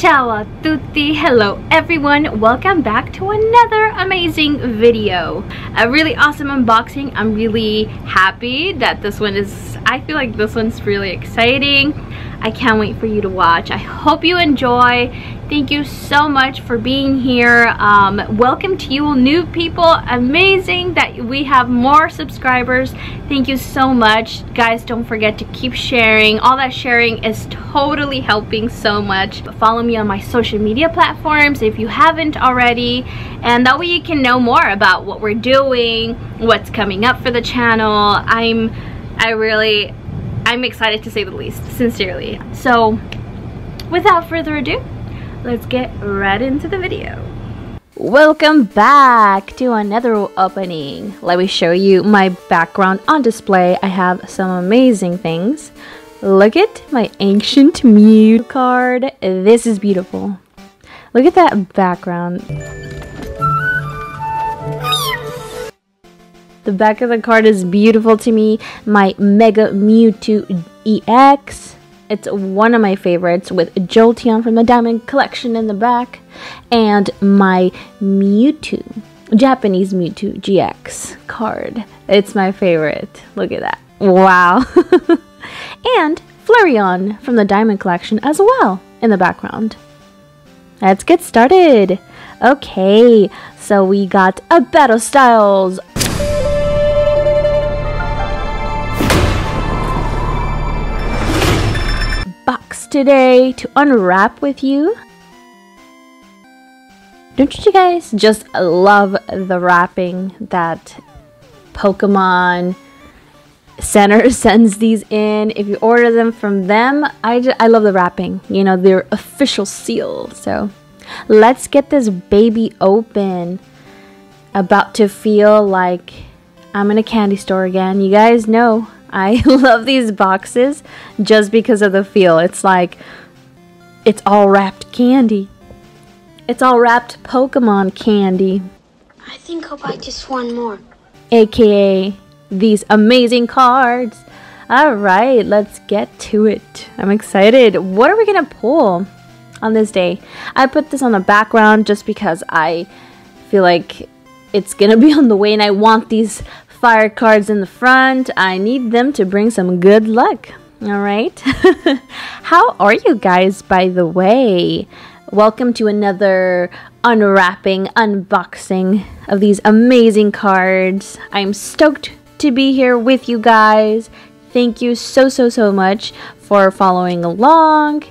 Ciao a tutti, hello everyone, welcome back to another amazing video. A really awesome unboxing, I'm really happy that this one is, I feel like this one's really exciting. I can't wait for you to watch. I hope you enjoy. Thank you so much for being here. Um, welcome to you new people. Amazing that we have more subscribers. Thank you so much. Guys, don't forget to keep sharing. All that sharing is totally helping so much. Follow me on my social media platforms if you haven't already. And that way you can know more about what we're doing, what's coming up for the channel. I'm, I really, I'm excited to say the least, sincerely. So, without further ado, let's get right into the video. Welcome back to another opening. Let me show you my background on display. I have some amazing things. Look at my Ancient Mew card. This is beautiful. Look at that background. The back of the card is beautiful to me. My Mega Mewtwo EX. It's one of my favorites with Jolteon from the Diamond Collection in the back. And my Mewtwo, Japanese Mewtwo GX card. It's my favorite. Look at that. Wow. and Flareon from the Diamond Collection as well in the background. Let's get started. Okay, so we got a Battle Styles today to unwrap with you. Don't you guys just love the wrapping that Pokemon Center sends these in? If you order them from them, I, just, I love the wrapping. You know, their official seal. So let's get this baby open. About to feel like I'm in a candy store again. You guys know I love these boxes just because of the feel. It's like it's all wrapped candy. It's all wrapped Pokemon candy. I think I'll buy just one more. AKA these amazing cards. Alright, let's get to it. I'm excited. What are we gonna pull on this day? I put this on the background just because I feel like it's gonna be on the way and I want these fire cards in the front. I need them to bring some good luck. All right. How are you guys, by the way? Welcome to another unwrapping, unboxing of these amazing cards. I'm stoked to be here with you guys. Thank you so, so, so much for following along.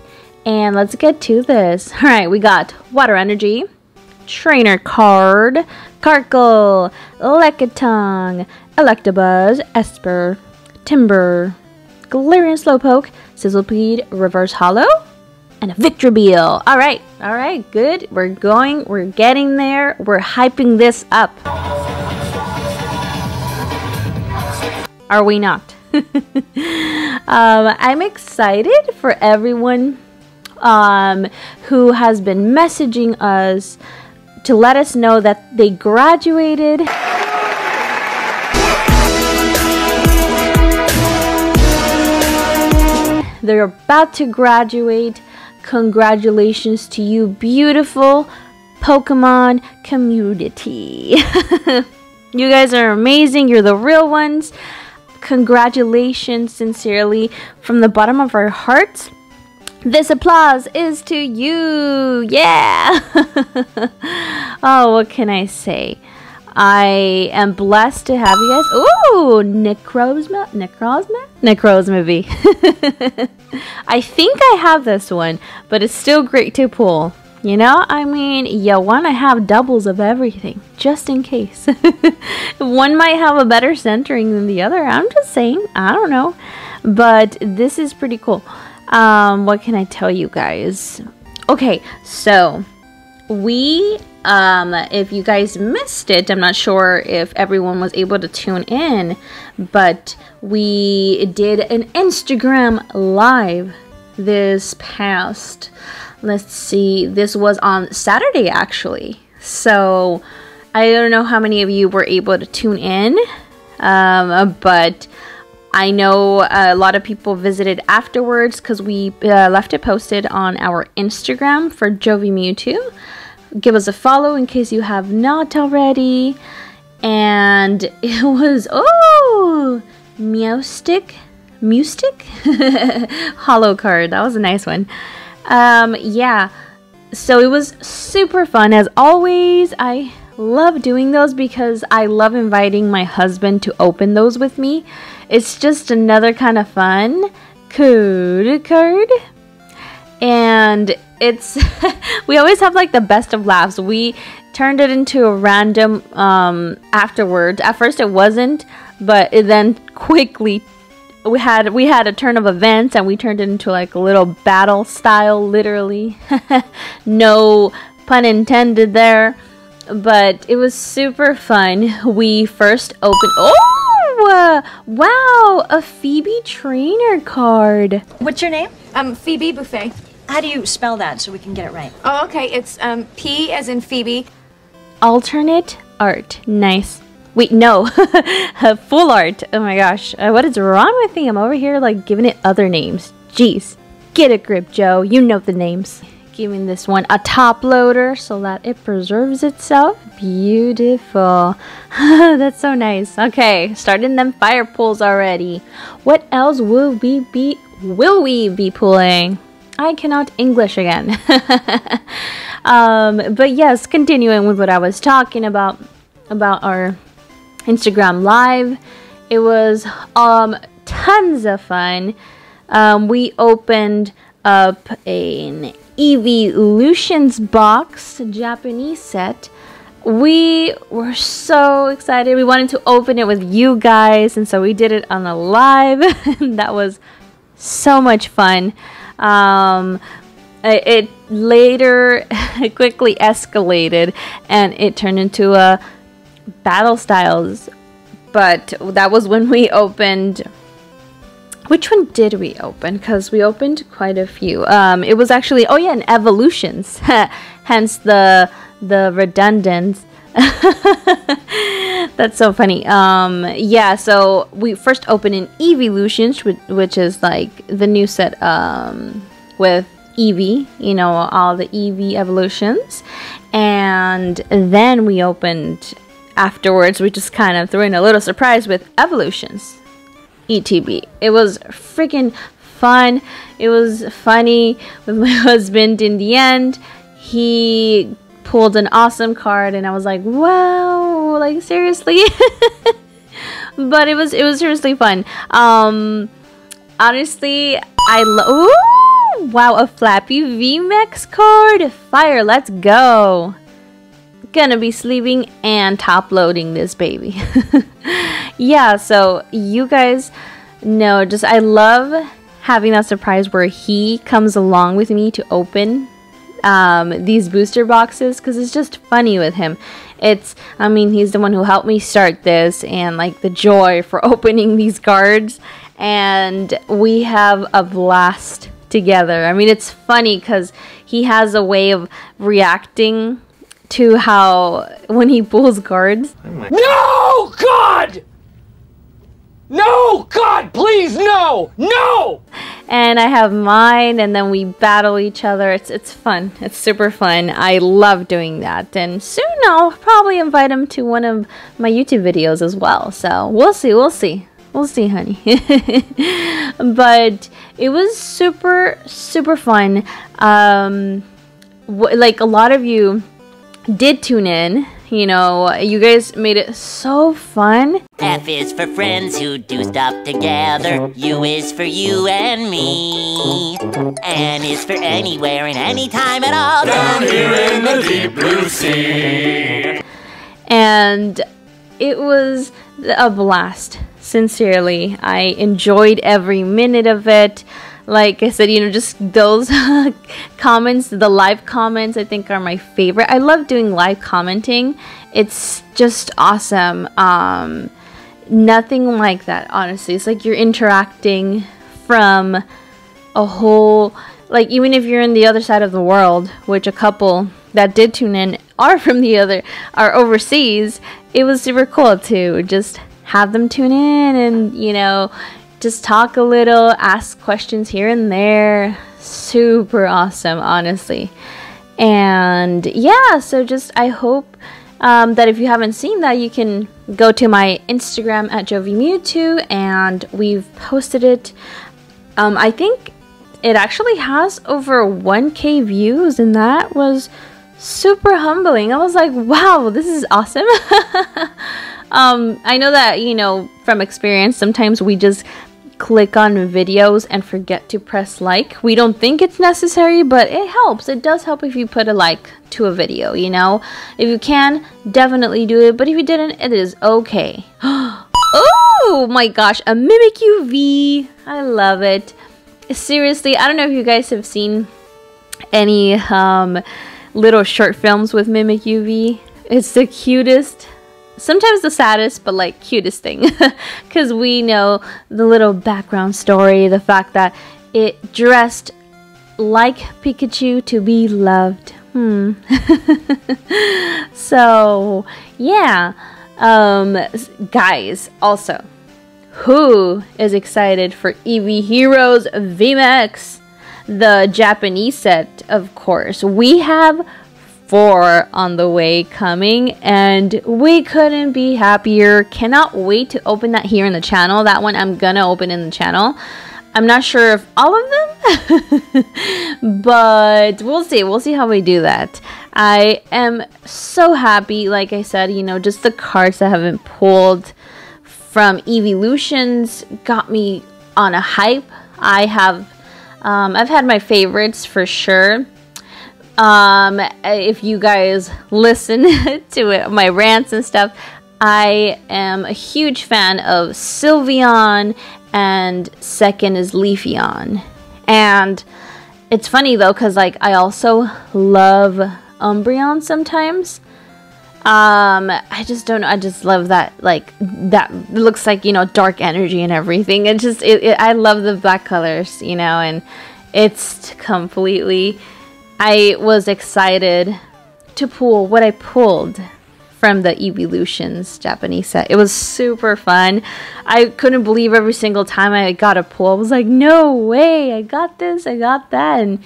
And let's get to this. All right, we got Water Energy, Trainer Card, Carkol, Lickitung, Electabuzz, Espurr, Timburr, Galarian Slowpoke, Sizzlipede, Reverse Holo, and a Victreebel. Alright, alright, good. We're going, we're getting there. We're hyping this up. Are we not? um, I'm excited for everyone um, who has been messaging us to let us know that they graduated. They're about to graduate. Congratulations to you, beautiful Pokemon community. you guys are amazing. You're the real ones. Congratulations, sincerely, from the bottom of our hearts. This applause is to you. Yeah. oh, what can I say? I am blessed to have you guys. Ooh, Necrozma, Necrozma, Necrozma I think I have this one, but it's still great to pull. You know, I mean, you want to have doubles of everything, just in case. one might have a better centering than the other. I'm just saying. I don't know. But this is pretty cool. Um, what can I tell you guys? Okay, so we um if you guys missed it i'm not sure if everyone was able to tune in but we did an instagram live this past let's see this was on saturday actually so i don't know how many of you were able to tune in um but I know a lot of people visited afterwards because we uh, left it posted on our Instagram for Jovi Mewtwo. Give us a follow in case you have not already. And it was, oh, Meowstic, Mewstick? Holo card. That was a nice one. Um, yeah. So it was super fun. As always, I love doing those because I love inviting my husband to open those with me. It's just another kind of fun code card. And it's we always have like the best of laughs. We turned it into a random um afterwards. At first it wasn't, but it then quickly we had we had a turn of events and we turned it into like a little battle style literally. no pun intended there but it was super fun. We first opened. Oh, uh, wow, a Phoebe trainer card. What's your name? Um, Phoebe Buffay. How do you spell that so we can get it right? Oh, okay. It's um P as in Phoebe. Alternate art. Nice. Wait, no. Full art. Oh my gosh. Uh, what is wrong with me? I'm over here like giving it other names. Jeez. Get a grip, Joe. You know the names giving this one a top loader so that it preserves itself. Beautiful. That's so nice. Okay, starting them fire pulls already. What else will we be will we be pulling? I cannot English again. um, but yes, continuing with what I was talking about about our Instagram live. It was um tons of fun. Um, we opened up an Evolutions box Japanese set. We were so excited. We wanted to open it with you guys, and so we did it on a live. that was so much fun. Um, it later quickly escalated and it turned into a battle styles but that was when we opened which one did we open? Because we opened quite a few. Um, it was actually oh yeah, an evolutions. Hence the the redundant. That's so funny. Um, yeah, so we first opened in evolutions, which, which is like the new set um, with Eevee, you know, all the Eevee evolutions. And then we opened afterwards, we just kind of threw in a little surprise with evolutions. ETB. It was freaking fun. It was funny with my husband in the end. He pulled an awesome card and I was like, "Wow, like seriously?" but it was it was seriously fun. Um honestly, I love wow, a Flapple VMAX card. Fire, let's go. Gonna be sleeving and top loading this baby. yeah, so you guys know, just I love having that surprise where he comes along with me to open um, these booster boxes because it's just funny with him. It's, I mean, he's the one who helped me start this and like the joy for opening these cards, and we have a blast together. I mean, it's funny because he has a way of reacting to how when he pulls cards. No, God! No! God, please, no! No! And I have mine, and then we battle each other. It's it's fun. It's super fun. I love doing that. And soon I'll probably invite him to one of my YouTube videos as well. So we'll see. We'll see. We'll see, honey. but it was super super fun. Um, like a lot of you did tune in you know, you guys made it so fun. F is for friends who do stuff together. U is for you and me. N is for anywhere and anytime at all. Down here in the deep blue sea. And it was a blast. Sincerely, I enjoyed every minute of it like I said, you know, just those comments, the live comments, I think are my favorite. I love doing live commenting. It's just awesome. Um, nothing like that, honestly. It's like you're interacting from a whole, like even if you're in the other side of the world, which a couple that did tune in are from the other, are overseas. It was super cool to just have them tune in and you know just talk a little, ask questions here and there. Super awesome, honestly. And yeah, so just I hope um, that if you haven't seen that, you can go to my Instagram at Jovi Mewtwo and we've posted it. Um, I think it actually has over 1k views, and that was super humbling. I was like, wow, this is awesome. um, I know that, you know, from experience, sometimes we just click on videos and forget to press like. We don't think it's necessary, but it helps. It does help if you put a like to a video, you know? If you can, definitely do it, but if you didn't, it is okay. oh my gosh, a Mimikyu V. I love it. Seriously, I don't know if you guys have seen any um, little short films with Mimikyu V. It's the cutest sometimes the saddest but like cutest thing. Because we know the little background story the fact that it dressed like pikachu to be loved. Hmm. So yeah. Um guys also who is excited for eevee heroes vmax the japanese set of course. We have four on the way coming and we couldn't be happier. Cannot wait to open that here in the channel. That one i'm gonna open in the channel. I'm not sure if all of them but we'll see. We'll see how we do that. I am so happy like i said you know just the cards that have been pulled from evolutions got me on a hype. I have um, i've had my favorites for sure um, if you guys listen to it, my rants and stuff, I am a huge fan of Sylveon, and second is Leafeon. And it's funny though, because like I also love Umbreon sometimes. Um, I just don't know. I just love that, like that looks like you know dark energy and everything. It just, it, it I love the black colors, you know, and it's completely I was excited to pull what I pulled from the Evolutions Japanese set. It was super fun. I couldn't believe every single time I got a pull. I was like, no way, I got this, I got that. And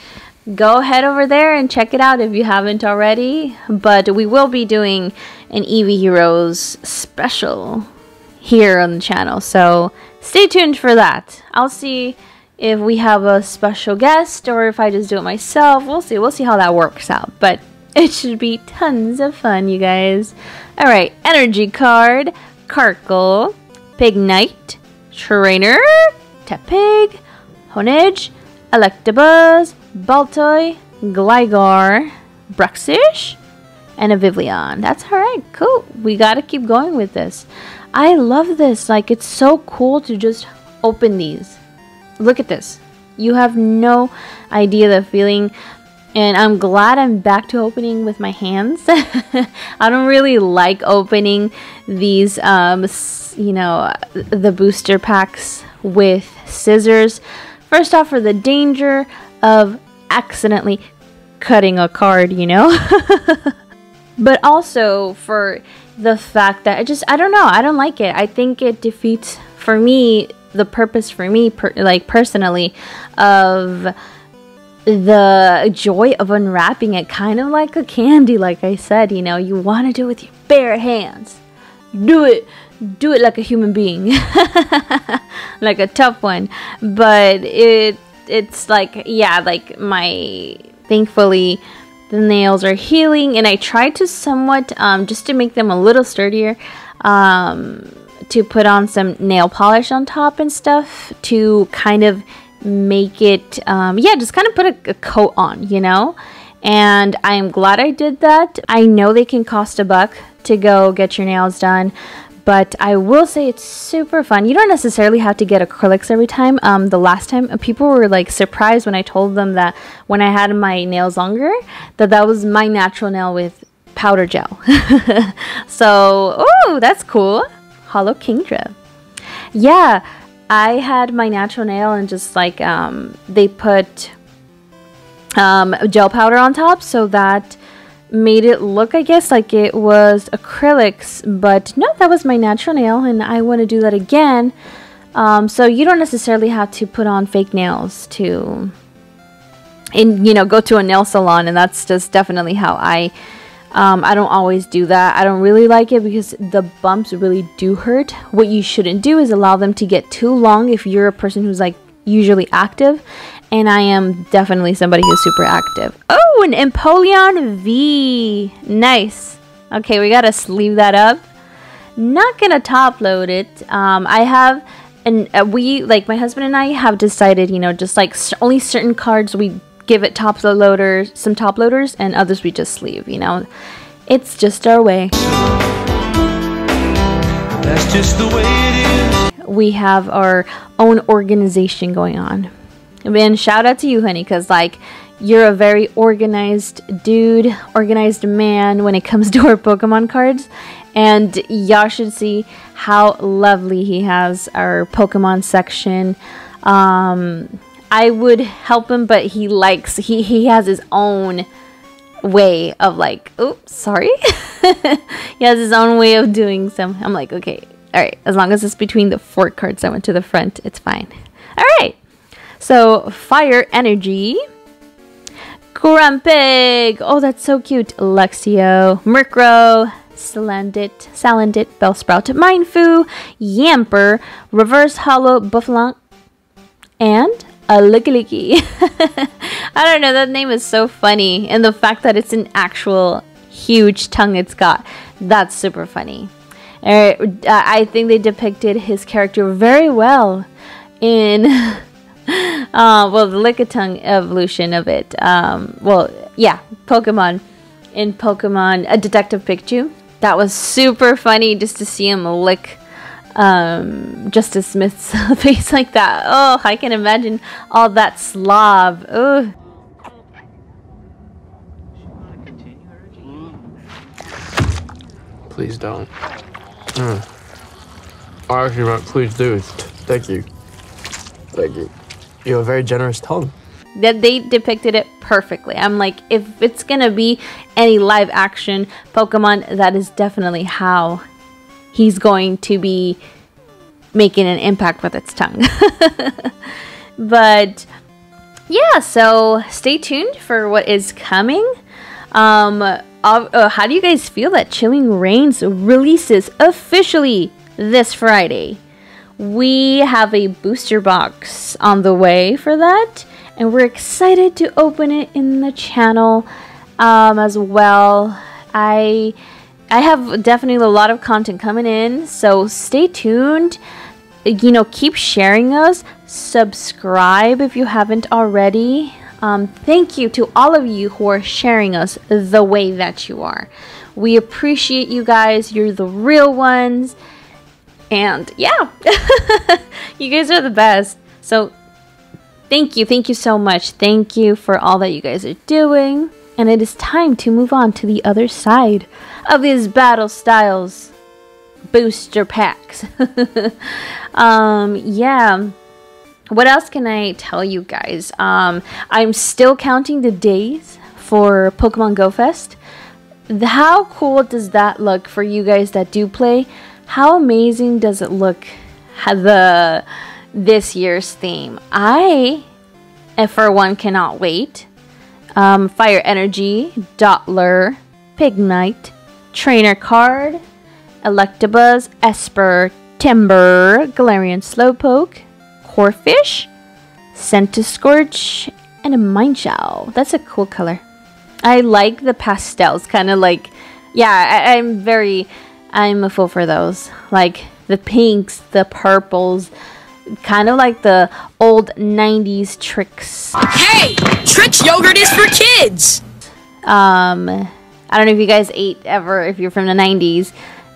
go head over there and check it out if you haven't already. But we will be doing an Eevee Heroes special here on the channel. So stay tuned for that. I'll see if we have a special guest or if I just do it myself. We'll see. We'll see how that works out. But it should be tons of fun, you guys. Alright, energy card, Carkol, Pignite, Trainer, Tepig, Honedge, Electabuzz, Baltoy, Gligar, Bruxish, and a Vivillon. That's alright, cool. We gotta keep going with this. I love this. Like, it's so cool to just open these Look at this. You have no idea the feeling. And I'm glad I'm back to opening with my hands. I don't really like opening these, um, you know, the booster packs with scissors. First off, for the danger of accidentally cutting a card, you know? but also for the fact that I just, I don't know, I don't like it. I think it defeats, for me, the purpose for me, per, like personally, of the joy of unwrapping it, kind of like a candy. Like I said, you know, you want to do it with your bare hands. Do it, do it like a human being, like a tough one. But it, it's like, yeah, like my, thankfully, the nails are healing, and I tried to somewhat, um, just to make them a little sturdier. Um, to put on some nail polish on top and stuff to kind of make it, um, yeah, just kind of put a, a coat on, you know? And I'm glad I did that. I know they can cost a buck to go get your nails done, but I will say it's super fun. You don't necessarily have to get acrylics every time. Um, the last time, uh, people were like surprised when I told them that when I had my nails longer, that that was my natural nail with powder gel. so, oh, that's cool. Holo Kingdra. Yeah, I had my natural nail and just like um, they put um, gel powder on top so that made it look, I guess, like it was acrylics. But no, that was my natural nail and I want to do that again. Um, so you don't necessarily have to put on fake nails to, and you know, go to a nail salon, and that's just definitely how I. Um, I don't always do that. I don't really like it because the bumps really do hurt. What you shouldn't do is allow them to get too long if you're a person who's like usually active. And I am definitely somebody who's super active. Oh, an Empoleon V. Nice. Okay, we gotta sleeve that up. Not gonna top load it. Um, I have, and uh, we, like my husband and I have decided, you know, just like only certain cards we give it top loaders, some top loaders, and others we just leave, You know, it's just our way. That's just the way it is. We have our own organization going on. And shout out to you, honey, because like you're a very organized dude, organized man when it comes to our Pokemon cards. And y'all should see how lovely he has our Pokemon section. Um, I would help him, but he likes he he has his own way of like, oops, sorry. he has his own way of doing some. I'm like, okay, all right. As long as it's between the four cards that went to the front, it's fine. All right. So fire energy. Grumpig. Oh, that's so cute. Luxio, Murkrow, Salandit, Salandit, Bellsprout, Mienfoo, Yamper, Reverse Holo, Bouffalant, and a Lickilicky. I don't know, that name is so funny. And the fact that it's an actual huge tongue it's got, that's super funny. Uh, I think they depicted his character very well in, uh, well, the Lickitung evolution of it. Um, well, yeah, Pokemon. In Pokemon, a Detective Pikachu. That was super funny just to see him lick um, Justice Smith's face like that. Oh, I can imagine all that slob. Oh. Please don't. Mm. I actually meant please do. Thank you. Thank you. You have a very generous tongue. That they depicted it perfectly. I'm like, if it's gonna be any live action Pokemon, that is definitely how he's going to be making an impact with its tongue. but yeah, so stay tuned for what is coming. Um, uh, how do you guys feel that Chilling Reigns releases officially this Friday? We have a booster box on the way for that, and we're excited to open it in the channel um, as well. I I have definitely a lot of content coming in, so stay tuned. You know, keep sharing us. Subscribe if you haven't already. Um, thank you to all of you who are sharing us the way that you are. We appreciate you guys. You're the real ones. And yeah, you guys are the best. So thank you. Thank you so much. Thank you for all that you guys are doing. And it is time to move on to the other side of these battle styles booster packs. um, yeah what else can I tell you guys? Um, I'm still counting the days for Pokemon Go Fest. How cool does that look for you guys that do play? How amazing does it look? The this year's theme. I, for one, cannot wait. Um, Fire Energy, Dottler, Pignite, Trainer Card, Electabuzz, Espurr, Timburr, Galarian Slowpoke, Corphish, Centiskorch, and a Mienshao. That's a cool color. I like the pastels, kind of like, yeah, I, I'm very, I'm a fool for those. Like the pinks, the purples, kind of like the old 90s Trix. Hey, Trix yogurt is for kids! Um, I don't know if you guys ate ever, if you're from the 90s,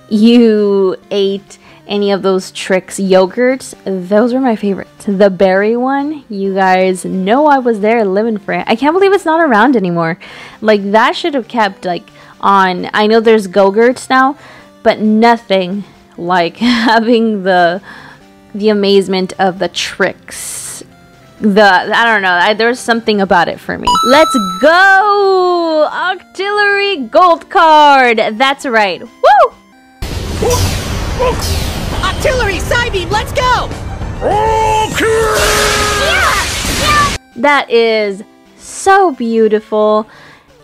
you ate any of those Trix yogurts, those were my favorites. The berry one, you guys know I was there living for it. I can't believe it's not around anymore. Like that should have kept like on. I know there's Go-Gurts now, but nothing like having the the amazement of the Trix. The I don't know. I, there's something about it for me. Let's go! Octillery Gold Card. That's right. Woo! Artillery, Psybeam, let's go! That is so beautiful.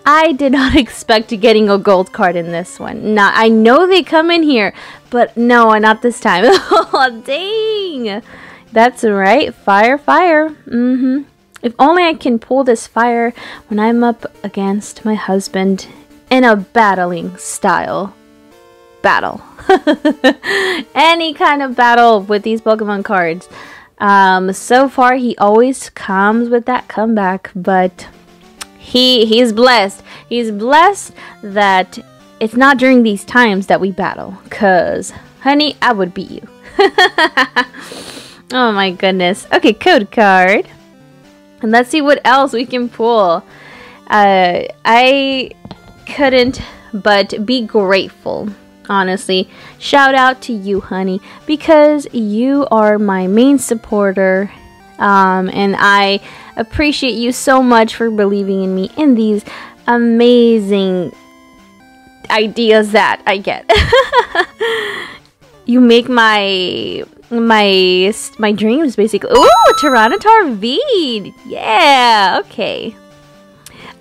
I did not expect getting a gold card in this one. Not, I know they come in here, but no, not this time. oh, dang. That's right. Fire, fire. Mm-hmm. If only I can pull this fire when I'm up against my husband in a battling style. Battle. Any kind of battle with these Pokemon cards. Um, so far, he always comes with that comeback, but he he's blessed. He's blessed that it's not during these times that we battle. Cause, honey, I would beat you. oh my goodness. Okay, code card. And let's see what else we can pull. Uh, I couldn't but be grateful honestly. Shout out to you, honey, because you are my main supporter. Um, and I appreciate you so much for believing in me in these amazing ideas that I get. you make my my my dreams basically. Ooh, Tyranitar V. Yeah, okay.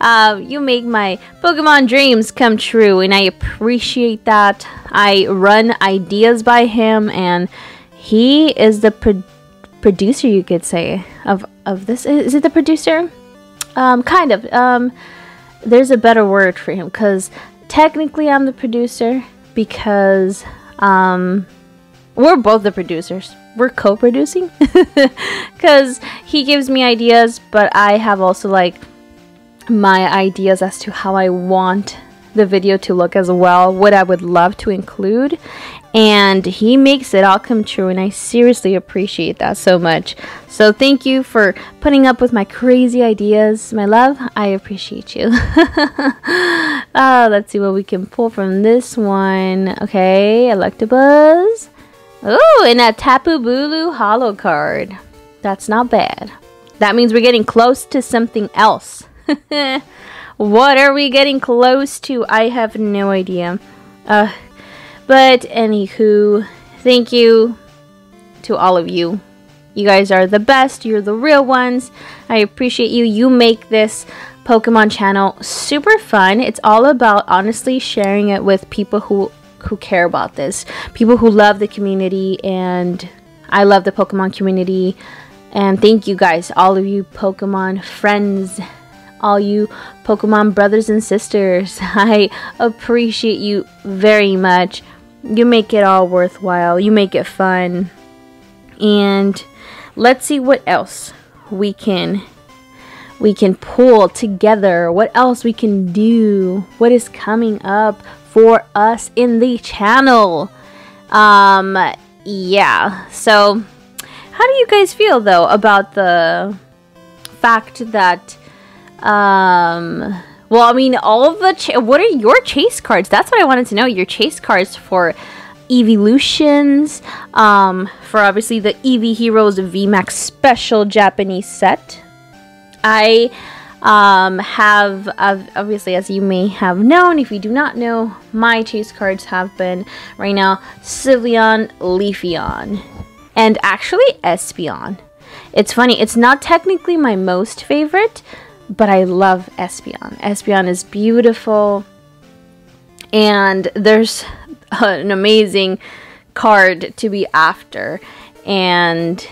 Uh, you make my Pokemon dreams come true, and I appreciate that. I run ideas by him, and he is the pro producer, you could say, of of this. Is it the producer? Um, kind of. Um, there's a better word for him, because technically I'm the producer, because um, we're both the producers. We're co-producing, because he gives me ideas, but I have also like my ideas as to how I want the video to look as well, what I would love to include. And he makes it all come true, and I seriously appreciate that so much. So, thank you for putting up with my crazy ideas, my love. I appreciate you. uh, let's see what we can pull from this one. Okay, Electabuzz. Oh, and a Tapu Bulu holo card. That's not bad. That means we're getting close to something else. what are we getting close to? I have no idea. Uh, but anywho, thank you to all of you. You guys are the best. You're the real ones. I appreciate you. You make this Pokemon channel super fun. It's all about honestly sharing it with people who who care about this. People who love the community and I love the Pokemon community. And thank you guys, all of you Pokemon friends all you Pokemon brothers and sisters. I appreciate you very much. You make it all worthwhile. You make it fun. And let's see what else we can we can pull together. What else we can do? What is coming up for us in the channel? Um yeah. So how do you guys feel though about the fact that um, well, I mean, all of the what are your chase cards? That's what I wanted to know. Your chase cards for evolutions, um, for obviously the Eevee Heroes VMAX special Japanese set. I um, have, obviously, as you may have known, if you do not know, my chase cards have been right now Sylveon, Leafeon, and actually Espeon. It's funny, it's not technically my most favorite, but I love Espeon. Espeon is beautiful, and there's an amazing card to be after, and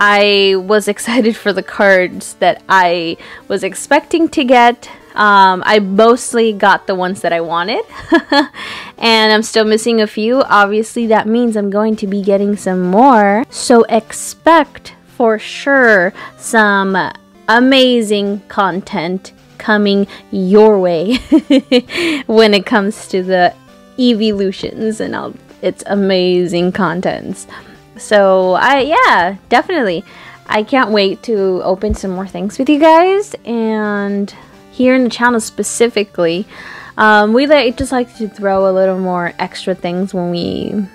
I was excited for the cards that I was expecting to get. Um, I mostly got the ones that I wanted, and I'm still missing a few. Obviously, that means I'm going to be getting some more. So expect for sure some amazing content coming your way when it comes to the evolutions and all its amazing contents. So I yeah, definitely. I can't wait to open some more things with you guys and here in the channel specifically. Um, we like, just like to throw a little more extra things when we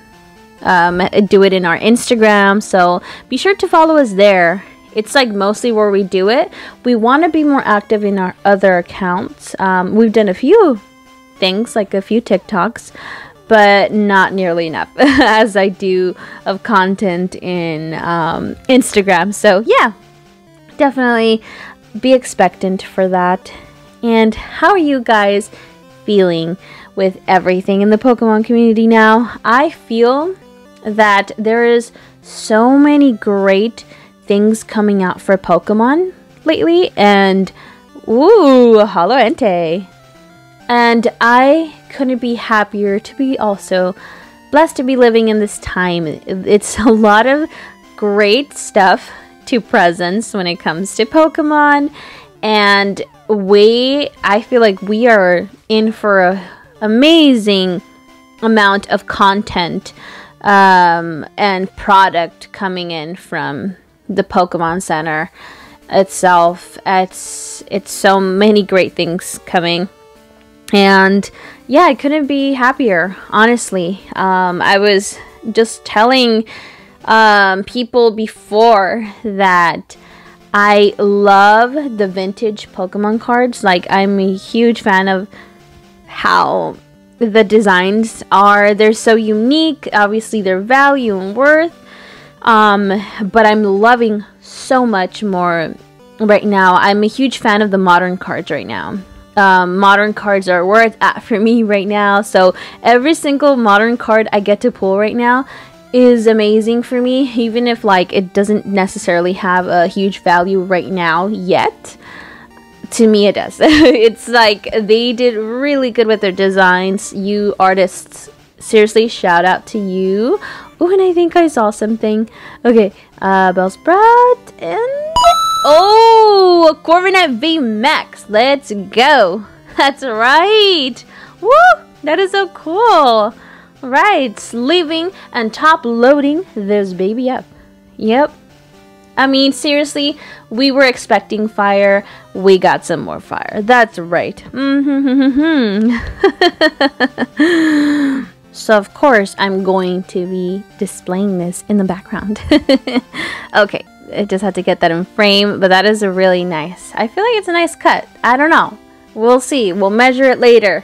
um, do it in our Instagram. So be sure to follow us there it's like mostly where we do it. We want to be more active in our other accounts. Um, we've done a few things, like a few TikToks, but not nearly enough as I do of content in um, Instagram. So, yeah, definitely be expectant for that. And how are you guys feeling with everything in the Pokemon community now? I feel that there is so many great things coming out for Pokemon lately, and ooh, Holo. And I couldn't be happier to be also blessed to be living in this time. It's a lot of great stuff to presents when it comes to Pokemon, and we, I feel like we are in for a amazing amount of content um, and product coming in from the Pokemon Center itself. It's it's so many great things coming, and yeah, I couldn't be happier. Honestly, um, I was just telling um, people before that I love the vintage Pokemon cards. Like I'm a huge fan of how the designs are. They're so unique. Obviously, their value and worth. Um, but I'm loving so much more right now. I'm a huge fan of the modern cards right now. Um, modern cards are it's at for me right now. So every single modern card I get to pull right now is amazing for me, even if like it doesn't necessarily have a huge value right now yet. To me, it does. it's like they did really good with their designs. You artists, seriously, shout out to you. Oh, and I think I saw something. Okay, uh, Bellsprout and oh, Corviknight V Max. Let's go. That's right. Woo! That is so cool. Right, leaving and top loading this baby up. Yep. I mean, seriously, we were expecting fire. We got some more fire. That's right. Mm-hmm. so, of course, I'm going to be displaying this in the background. okay, I just had to get that in frame, but that is a really nice. I feel like it's a nice cut. I don't know. We'll see. We'll measure it later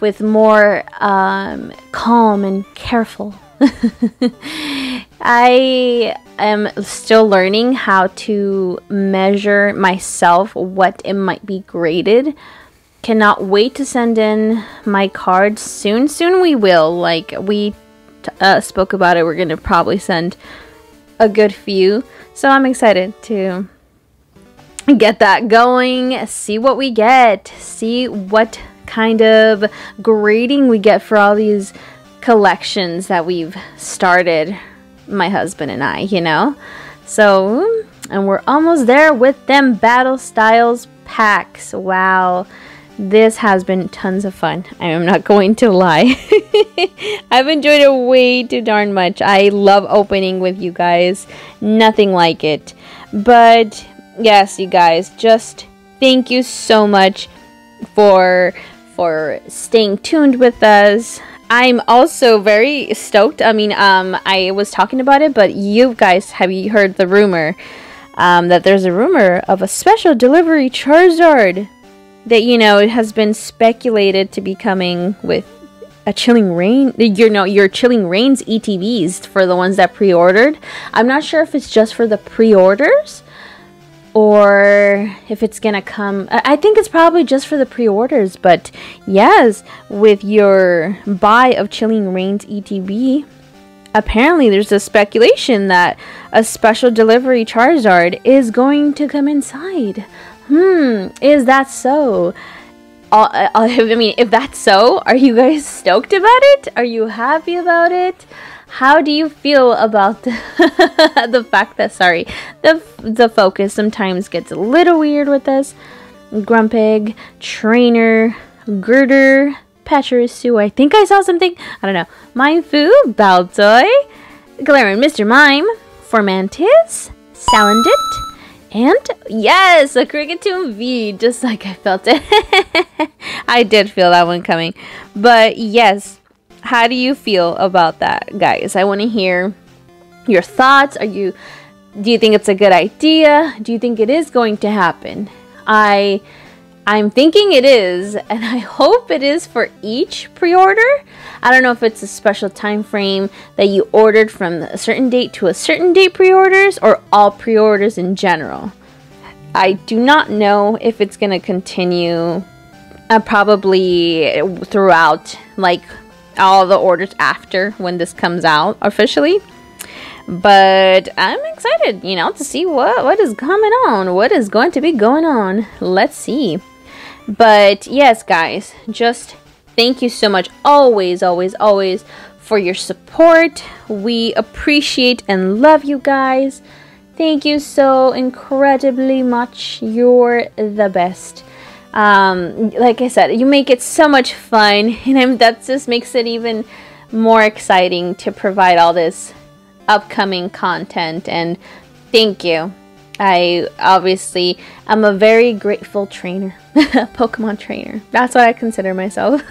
with more um, calm and careful. I am still learning how to measure myself what it might be graded. Cannot wait to send in my cards soon. Soon we will. Like we uh, spoke about it, we're gonna probably send a good few. So I'm excited to get that going. See what we get. See what kind of grading we get for all these collections that we've started, my husband and I, you know? So, and we're almost there with them Battle Styles packs. Wow. This has been tons of fun. I am not going to lie. I've enjoyed it way too darn much. I love opening with you guys. Nothing like it. But yes, you guys, just thank you so much for for staying tuned with us. I'm also very stoked. I mean, um, I was talking about it, but you guys, have you heard the rumor um, that there's a rumor of a special delivery Charizard that you know it has been speculated to be coming with a chilling reign you know your chilling reigns etbs for the ones that pre-ordered. I'm not sure if it's just for the pre-orders or if it's gonna come i think it's probably just for the pre-orders but yes with your buy of chilling reigns etb apparently there's a speculation that a special delivery charizard is going to come inside hmm is that so uh, I mean, if that's so, are you guys stoked about it? Are you happy about it? How do you feel about the, the fact that, sorry, the, the focus sometimes gets a little weird with this? Grumpig, Trainer, Girder, Pachirisu, I think I saw something. I don't know. Mienfoo, Baltoy, Galarian Mr. Mime, Fomantis, Salandit, and yes, a Kricketune V, just like I felt it. I did feel that one coming. But yes, how do you feel about that, guys? I want to hear your thoughts. Are you do you think it's a good idea? Do you think it is going to happen? I I'm thinking it is, and I hope it is for each pre-order. I don't know if it's a special time frame that you ordered from a certain date to a certain date pre-orders or all pre-orders in general. I do not know if it's going to continue uh, probably throughout like all the orders after when this comes out officially. But I'm excited, you know, to see what what is coming on, what is going to be going on. Let's see. But yes, guys, just thank you so much always, always, always for your support. We appreciate and love you guys. Thank you so incredibly much. You're the best. Um, like I said, you make it so much fun, and I'm, that just makes it even more exciting to provide all this upcoming content. And thank you. I obviously am a very grateful trainer, Pokemon trainer. That's what I consider myself.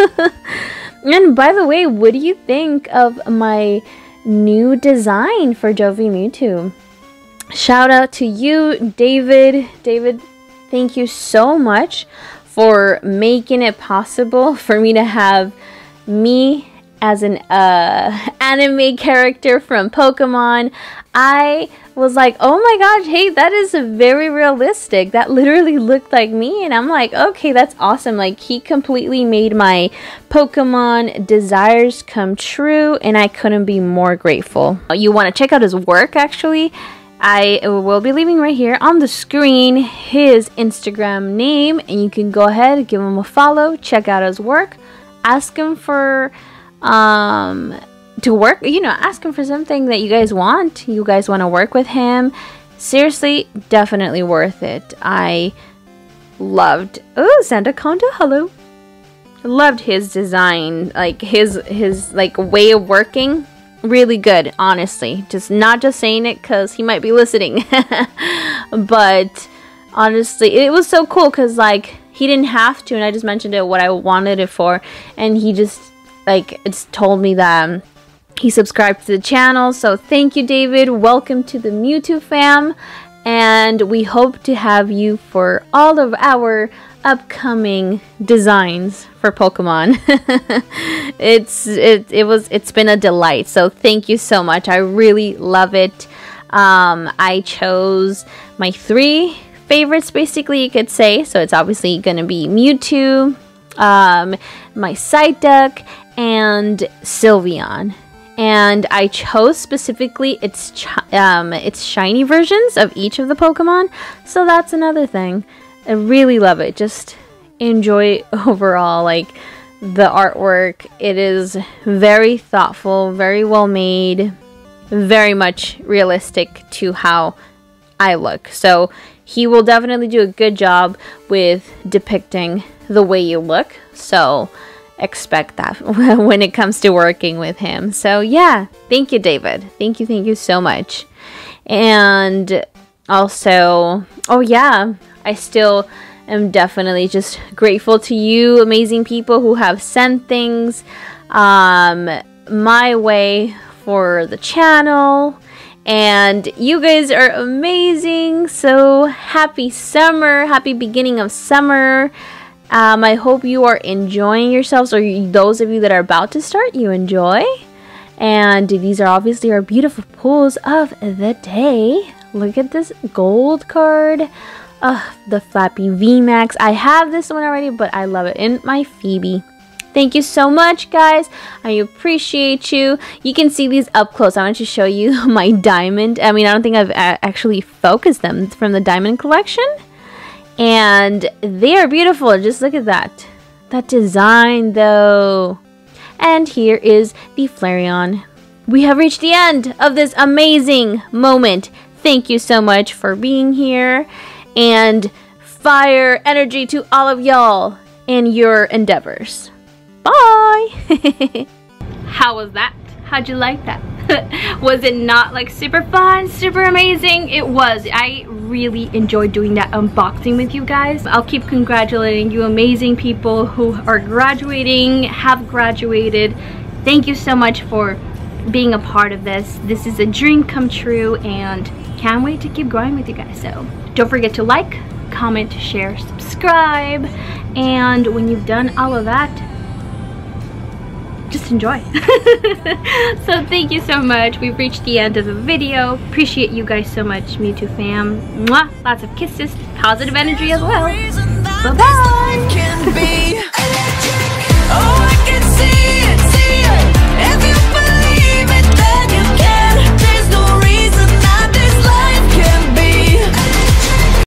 and by the way, what do you think of my new design for Jovi Mewtwo? Shout out to you, David. David, thank you so much for making it possible for me to have me as an uh, anime character from Pokemon. I was like, oh my gosh, hey, that is very realistic. That literally looked like me. And I'm like, okay, that's awesome. Like, he completely made my Pokemon desires come true. And I couldn't be more grateful. You want to check out his work, actually? I will be leaving right here on the screen his Instagram name, and you can go ahead give him a follow, check out his work, ask him for um to work, you know, ask him for something that you guys want. You guys want to work with him. Seriously, definitely worth it. I loved Oh, Santa Conda, hello. Loved his design, like his his like way of working really good, honestly. Just not just saying it because he might be listening. but honestly, it was so cool because like he didn't have to, and I just mentioned it what I wanted it for, and he just like it's told me that um, he subscribed to the channel. So thank you, David. Welcome to the Mewtwo fam, and we hope to have you for all of our upcoming designs for Pokemon. it's it it was it's been a delight. So thank you so much. I really love it. Um, I chose my three favorites, basically you could say. So it's obviously gonna be Mewtwo, um, my Psyduck, and Sylveon. And I chose specifically its um, its shiny versions of each of the Pokemon. So that's another thing. I really love it. Just enjoy overall like the artwork. It is very thoughtful, very well made, very much realistic to how I look. So he will definitely do a good job with depicting the way you look. So expect that when it comes to working with him. So yeah, thank you David. Thank you, thank you so much. And also, oh yeah, I still am definitely just grateful to you, amazing people who have sent things um, my way for the channel. And you guys are amazing. So happy summer. Happy beginning of summer. Um, I hope you are enjoying yourselves, or those of you that are about to start, you enjoy. And these are obviously our beautiful pulls of the day. Look at this gold card. Ugh, the Flapple VMAX. I have this one already, but I love it. in my Phoebe. Thank you so much, guys. I appreciate you. You can see these up close. I want to show you my diamond. I mean, I don't think I've actually focused them from the diamond collection. And they are beautiful. Just look at that. That design, though. And here is the Flareon. We have reached the end of this amazing moment. Thank you so much for being here and fire energy to all of y'all in your endeavors. Bye! How was that? How'd you like that? was it not like super fun, super amazing? It was. I really enjoyed doing that unboxing with you guys. I'll keep congratulating you amazing people who are graduating, have graduated. Thank you so much for being a part of this. This is a dream come true and can't wait to keep growing with you guys. So don't forget to like, comment, share, subscribe. And when you've done all of that, just enjoy. so thank you so much. We've reached the end of the video. Appreciate you guys so much, Mewtwo fam. Mwah! Lots of kisses, positive energy as well. Bye-bye!